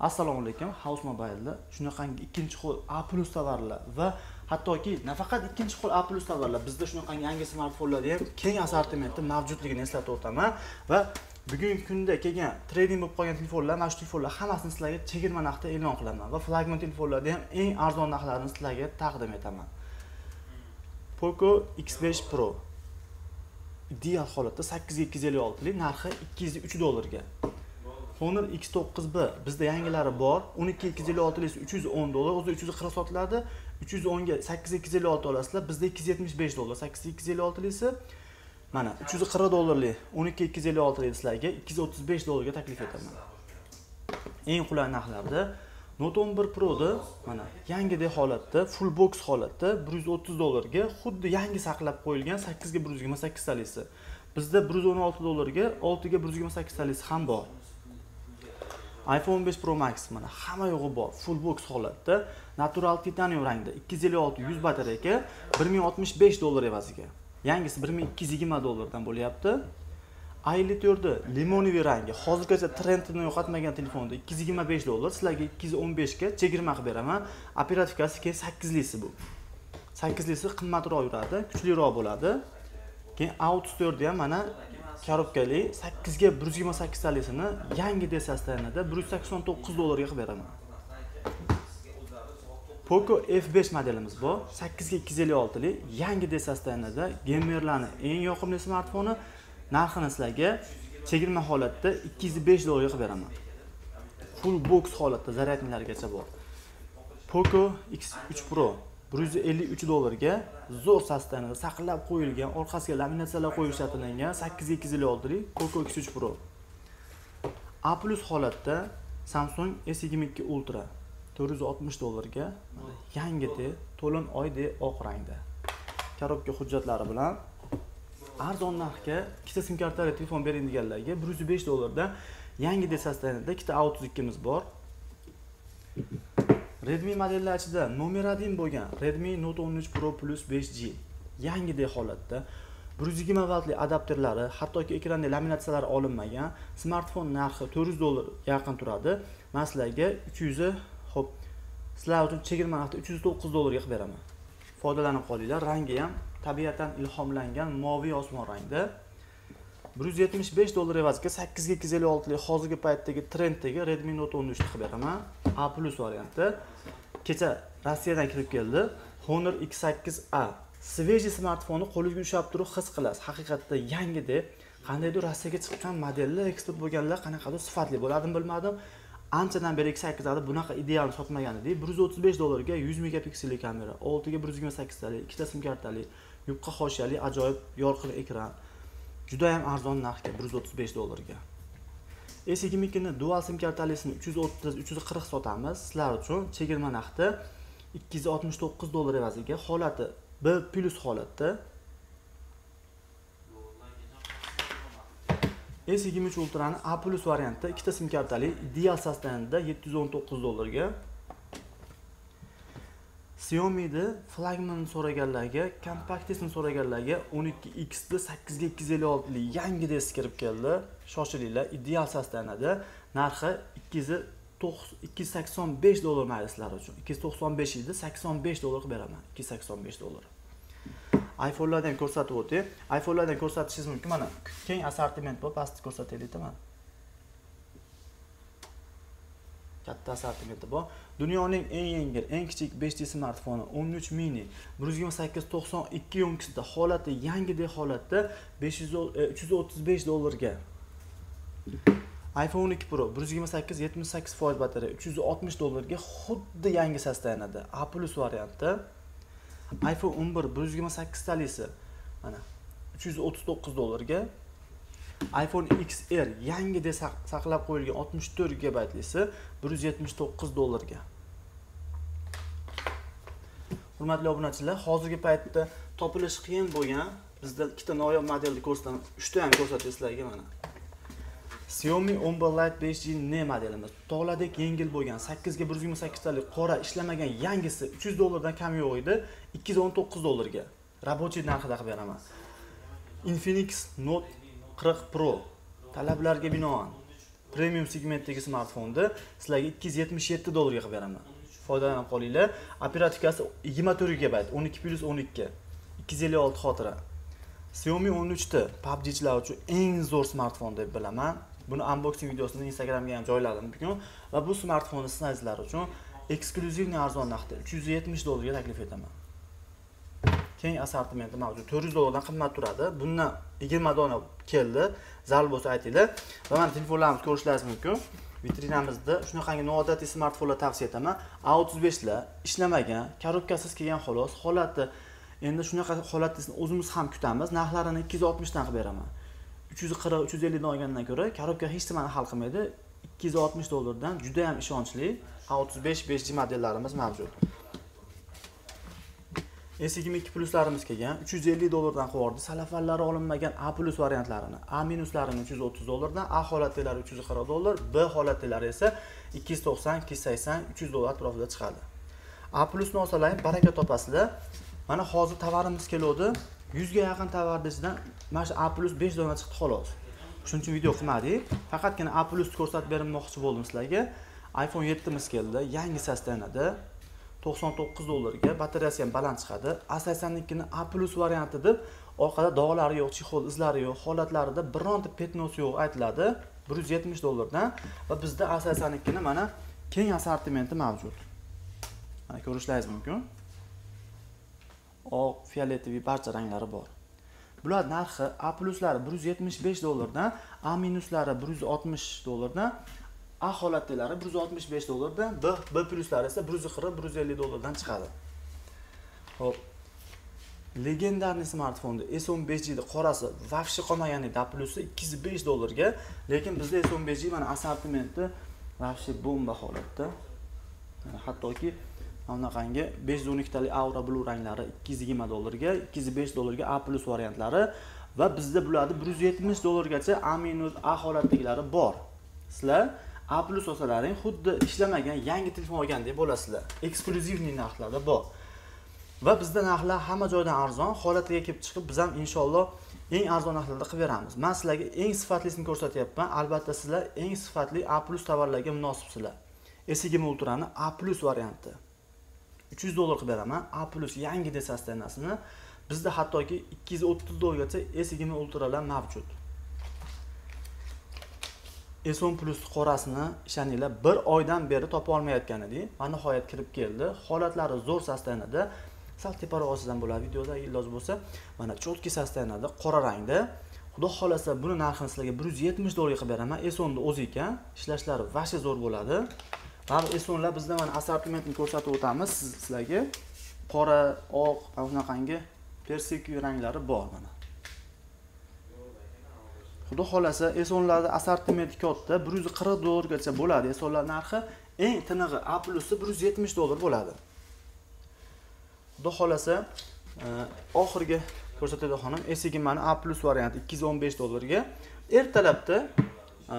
assalomu alaykum house mobileda shunaqangi ikkinchi qo'l a plus tovarlar va hattoki nafaqat ikkinchi qo'l a plus tovarlar bizda shunaqangi yangi smartfonlarda ham keng assortimentda mavjudligini eslatib o'taman va bugungi kunda kelgan trading bo'lib qolgan telefonlar mana shu telefonlar hammasini sizlarga chegirma narxda e'lon qilaman va flagman telefonlarda ham eng arzon narxlarni sizlarga taqdim etaman. Poco x5 pro ideal holatda sakkiz yuz ikki yuz ellik oltilik narxi ikki yuz uch dollarga. Honor X9B. Bizda yangilari bor. O'n ikki 310 dollar. O'zi uch yuz qirq sotiladi. 310 ga o'nga sakkiz olasizlar. Bizda ikki yuz yetmish besh dollar. sakkiz ikki mana uch yuz qirq dollarlik o'n ikki ikki yuz ellik oltilik sizlarga ikki yuz o'ttiz besh dollarga taklif etaman. Eng qulay narxlarda Note 11 Pro'da mana yangi yangidek holatda, full box holatda 130 dollarga xuddi yangi saqlab qo'yilgan 8 ga 128 talisi. Bizda 116 dollarga, 6 ga 128 talisi ham bor. Iphone 15 pro max mana hamma yo'g'i bor. Full box holatda. Natural titanium rangda. 256 100 batareyka. 1065 dollar evaziga. Yangisi 1220 dollardan bo'lyapti. I4 limoniviy rangi. Hozirgacha trendini yo'qotmagan telefonda 225 dollar sizlarga 215 ga chegirma qilib beraman. Operativkasi keyin 8 lisi bu. 8 lisi qimmatroq yuradi kuchliroq bo'ladi. Keyin auto storni ham mana korobkali sakkizga bir yuz yigirma sakkiztalisini yangi desastanada bir yuz sakson to'qqiz dollarga qilib beraman. Poco f besh modelimiz bor sakkizga ikki yuz ellik oltilik yangi desastanada gemerlarni eng yoqimli smartfoni. Narxini sizlarga chegirma holatda ikki yuz besh dollarga qilib beraman. Full box holatda zaryadnilargacha bor. Poco x uch pro. Bir yuz ellik uch dollarga zo'r sostanada saqlab qo'yilgan orqasiga laminatsiyalar qo'yib ishlatilingan sakkiz ikki yuz oltilik coco x uch pro. A plus holatda samsung s yigirma ikki ultra to'rt yuz oltmish dollarga yangidek to'lin oydek oq rangda. Korobka hujjatlari bilan arzon narxga ikkita sim kartali telefon bering deganlarga bir yuz besh dollardan yangi sostavida ikkita a o'ttiz ikkimiz bor. Redmi modellar ichida nomer один bo'lgan redmi note 13 pro plus 5g yangidek holatda bir yuz yigirma vatli adapterlari hattoki ekranda laminatsiyalar olinmagan smartfon narxi to'rt yuz dollar yaqin turadi. Man sizlarga uch yuzi ho'p sizlar uchun chegirma narxda uch yuz to'qqiz dollarga qilib beraman. Foydalanib qolinglar rangi ham tabiatan ilhomlangan moviy osmon rangda. Bir yuz yetmish besh dollar evaziga sakkizga ikki yuz ellik oltilik hozirgi paytdagi trenddagi redmi note o'n uchni qilib beraman. A plus varianti. Kecha rossiyadan kirib keldi. Honor x sakkiz a. Sveji smartfonni qo'lingizga ushlab turib his qilasiz. Haqiqatda yangidek qandaydir rossiyaga chiqqan modellar eksport bo'lganlar qanaqadir sifatli bo'ladimi bilmadim. Anchadan beri x sakkiz ada bunaqa idealni sotmagan edik bir yuz o'ttiz besh dollarga yuz megapikselli kamera oltiga bir yuz yigirma sakkiztalik ikkita sim kartali yupqa hoshiyali ajoyib yorqin ekran. Judayam arzon narxga bir yuz o'ttiz besh dollarga. S yigirma ikkini dual sim kartalisini uch yuz o'ttiz uch yuz qirq sotamiz sizlar uchun. Chegirma narxda ikki yuz oltmish to'qqiz dollar evaziga holati b plyus holatda. S yigirma uch ultrani a plyus variantda ikkita sim kartali ideal sostanida yetti yuz o'n to'qqiz dollarga. Xiaomi'ni flagmanini so'raganlarga kompaktesini so'raganlarga 12x ni 8 ga 256 yangi disk kirib keldi. Shoshilinglar ideal sostavida narxi 285 dollar mayli sizlar uchun 295 edi 85 dollar qilib beraman. 285 dollar. iphone'lardan ko'rsatib o'tay. iphone'lardan ko'rsatishingiz mumkin. Mana keng assortiment bor pastda ko'rsataylikda mana katta assortimenti bor dunyoning eng yengil eng kichik 5G smartfoni 13 mini 128 92 holati yangidek holatda 335 e, dollarga. iphone 12 pro 128 78 foiz batareya 360 dollarga xuddi yangi sostavida a plus varianti. iphone 11 128 talisi mana 339 dollarga. Iphone xr yangidek saqlab qo'yilgan 64 gigabaytlisi 179 dollarga. Hurmatli obunachilar hozirgi paytda topilishi qiyin bo'lgan bizda ikkita noyob modelni ko'rsataman uchta ham ko'rsatay sizlarga mana. Xiaomi 11 lite 5g ne modelimiz tog'lardek yengil bo'lgan 8 ga 128 talik qora ishlamagan yangisi 300 dollardan kam yo'q edi 219 dollarga. Рабочий narxida qilib beraman. Infinix note 40 pro. Talablarga binoan. Premium segmentdagi smartfonni sizlarga 277 dollarga qilib beraman. Foydalanib qolinglar. Operativkasi 24 gigabayt 12 plyus 12 256 xotira. Xiaomi 13 ta pubgchilar uchun eng zo'r smartfon deb bilaman. Buni unboxing videosini instagramga ham joyladim bugun. Va bu smartfonni sizlar uchun eksklyuziv arzon narxda 370 dollarga taklif etaman. Keng assortimenti mavjud. 400 dollardan qimmat turadi. Bundan 20 dona keldi. Zarur bo'lsa aytinglar. Va mana telefonlarimizni ko'rishlaringiz mumkin. Vitrinamizda shunaqangi noodatiy smartfonlar tavsiya etaman. A 35 lar ishlamagan korobkasiz kelgan xolos. Holati endi shunaqa holatni o'zimiz ham kutamiz. Narxlarini 260 dan qilib beraman. 340 350 dan olgandan ko'ra korobka hech nimani hal qilmaydi. 260 dollardan juda ham ishonchli a 35 5g modellarimiz mavjud. S22 pluslarimiz kelgan 350 dollardan qilib salafanlari olinmagan A plus variantlarini, A minuslarini 330 dollardan, A holatlari 340 dollar, B holatlari esa 290, 280, 300 dollar atrofida chiqadi. A plusni olsalaring baraka topasizlar. Mana hozir tovarimiz keladi. 100 ga yaqin tovarni ichidan mana shu A plus 5 dona chiqdi xolos. Shuning uchun video qilmadik. Faqatgina A plus ko'rsatib bermoqchi bo'ldim sizlarga. iPhone 7 miz keldi, yangi sostanada. 99 dollarga batareyasi ham baland chiqadi. A 82 ni a plus varianti deb orqada dog'lari yo'q chexol izlari yo'q holatlarida bironta petnos yo'q aytiladi. 170 dollardan va bizda a 82 ni mana keng assortimenti mavjud. Mana ko'rishlaringiz mumkin. Oq fioletoviy barcha ranglari bor. Bular narxi a pluslari 175 dollardan a minuslari 160 dollardan A holatdalari 165 dollardan, B B pluslari esa 140 150 dollardan chiqadi. Xo'p. Legendarni smartfonda S15G qorasi vafshi qolmagan ya'ni A plusi 205 dollarga, lekin bizda S15G mana assortimenti vafshi bomba holatda. Mana hattoki bunaqangi 512 talik Aura Blue ranglari 220 dollarga, 205 dollarga A plus variantlari va bizda bularni 170 dollargacha A minus A holatdagilari bor. Sizlar A+ olsalaring xuddi ishlamagan yangi telefon olgandek bo'lasizlar. Eksklyuzivniy narxlarda bor. Va bizda narxlar hamma joydan arzon, holatiga kelib chiqib, biz ham inshaalloh eng arzon narxlarda qilib beramiz. Men sizlarga eng sifatlisini ko'rsatyapman. Albatta sizlar eng sifatli A+ tovarlarga munosibsizlar. S20 Ultra'ni A+ varianti. 300 dollar qilib beraman. A+ yangi desastanasini bizda hattoki 230 dollargacha S20 Ultra'lar mavjud. S10 Plus qorasini ishoninglar bir oydan beri topa olmayotgan edik. Va nihoyat kirib keldi. Holatlari zo'r sostanada. Sal teparoq olsam bo'ladi videoda iloji bo'lsa. Mana chotki sostanada qora rangda. Xudo xolasa buni narxini sizlarga 170 dollarga qilib beraman. S10 o'zi ekan. Ishlashlari vashe zo'r bo'ladi. Va S10lar bizda mana assortimentni ko'rsatib o'tamiz sizlarga. Qora, oq, mana unaqangi persik ranglari bor mana. Xudo xohlasa esonlarni assortimenti katta bir yuz qirq dollargacha bo'ladi. Esonlar narxi eng tinig'i a plusi bir yuz yetmish dollar bo'ladi. Xudo xohlasa e, oxirgi ko'rsatadi xonim s yigirmani a plus varianti ikki yuz o'n besh dollarga. Ertalabda e,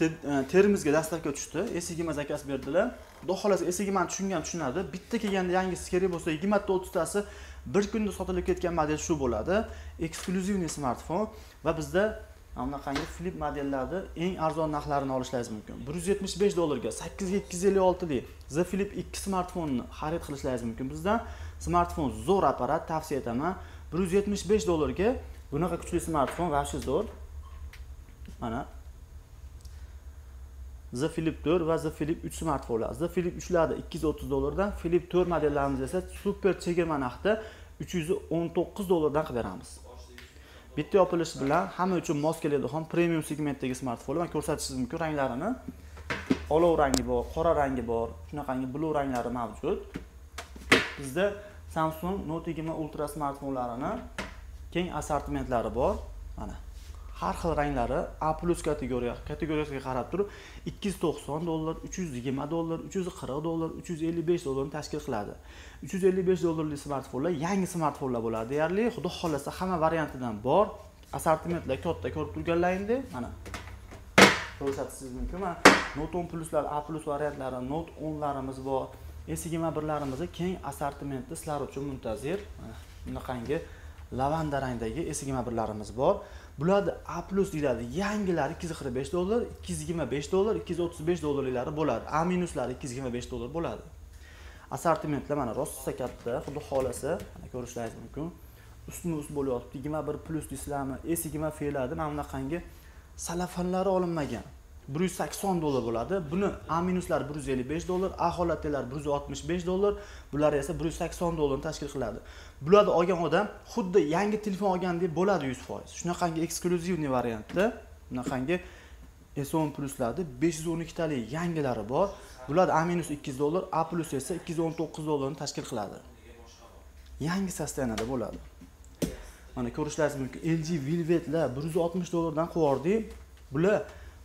e, termizga dastavka tushdi. S yigirma zakaz berdilar. Xudo xohlasa s yigirmani tushungan tushunadi. Bitta kelganda yangisi kerak bo'lsa yigirmata o'ttiztasi bir kunda sotilib ketgan model shu bo'ladi. Eksklyuzivniy smartfon va bizda bunaqangi flip modellarni eng arzon narxlarini olishlaringiz mumkin. Bir yuz yetmish besh dollarga sakkiz yuz ikki yuz ellik oltilik the flip ikki smartfonni xarid qilishlaringiz mumkin bizdan smartfon zo'r apparat tavsiya etaman. Bir yuz yetmish besh dollarga bunaqa kuchli smartfon вообще zo'r. Mana. Z Flip 4 va Z Flip 3 smartfonlar. Z Flip 3larni 230 dollardan, Flip 4 modellarimiz esa super chegirma narxda 319 dollardan qilib beramiz. Bitta yopilishi bilan hamma uchun mos keladigan premium segmentdagi smartfonlar man ko'rsatishingiz mumkin ranglarini. Olov rangi bor, qora rangi bor, shunaqangi blue ranglari mavjud. Bizda Samsung Note 20 Ultra smartfonlarini keng assortimentlari bor. Mana har xil ranglari A+ kategoriya kategoriyasiga qarab turib 290 dollar, 320 dollar, 340 dollar, 355 dollarni tashkil qiladi. 355 dollarlik smartfonlar yangi smartfonlar bo'ladi deyarli. Xudo xohlasa hamma variantidan bor. Assortimentlar katta ko'rib turganlaringdek, mana ko'rsatishingiz mumkin. Mana Note 10 Pluslar, A+ variantlari, Note 10larimiz bor. S21larimiz keng assortimentda sizlar uchun muntazir. Bunaqangi lavanda rangdagi S21larimiz bor. Bularni a plus deyiladi. Yangilari ikki yuz qirq besh dollar ikki yuz yigirma besh dollar ikki yuz o'ttiz besh dollarliklari bo'ladi. A minuslari ikki yuz yigirma besh dollar bo'ladi. Assortimentlar mana rosa katta xuddi xohlasa ko'rishlaringiz mumkin. Ustma ust bo'lyapti. Yigirma bir plyus deysizlarmi? S yigirma feladi mana bunaqangi salafanlari olinmagan. Bir yuz sakson dollar bo'ladi. Buni a minuslari bir yuz ellik besh dollar a holatdagilar bir yuz oltmish besh dollar. Bular esa bir yuz sakson dollarni tashkil qiladi. Bularni olgan odam xuddi yangi telefon olgandek bo'ladi yuz foiz. Shunaqangi eksklyuzivniy variantda bunaqangi s o'n pluslarni besh yuz o'n ikkitalik yangilari bor. Bular a minus ikki yuz dollar a plus esa ikki yuz o'n to'qqiz dollarni tashkil qiladi. Yangi soстояниеda bo'ladi. Mana ko'rishlaringiz mumkin. Lg velvetlar bir yuz oltmish dollardan qilib bular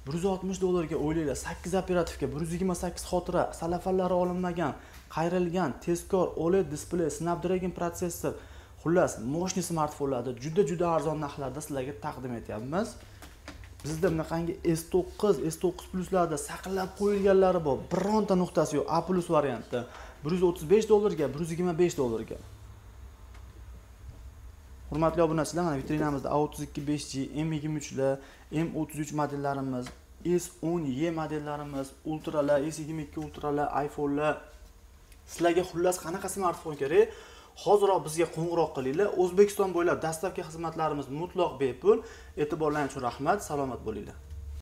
bir yuz oltmish dollarga o'ylanglar sakkiz operativga bir yuz yigirma sakkiz xotira salafanlari olinmagan qayrilgan tezkor oled displey snapdragon protsessor xullas moshniy smartfonlarni juda juda arzon narxlarda sizlarga taqdim etyapmiz. Bizda bunaqangi s to'qqiz s to'qqiz pluslarda saqlab qo'yilganlari bor. Bironta nuqtasi yo'q. A plus variantda bir yuz o'ttiz besh dollarga bir yuz yigirma besh dollarga. Hurmatli obunachilar mana vitrinamizda a o'ttiz ikki besh g m yigirma uchlar m o'ttiz uch modellarimiz s o'n e modellarimiz ultralar s yigirma ikki ultralar iphonelar. Sizlarga xullas qanaqa smartfon kerak? Hoziroq bizga qo'ng'iroq qilinglar. O'zbekiston bo'ylab dastavka xizmatlarimiz mutlaq bepul. E'tiborlaringiz uchun rahmat salomat bo'linglar.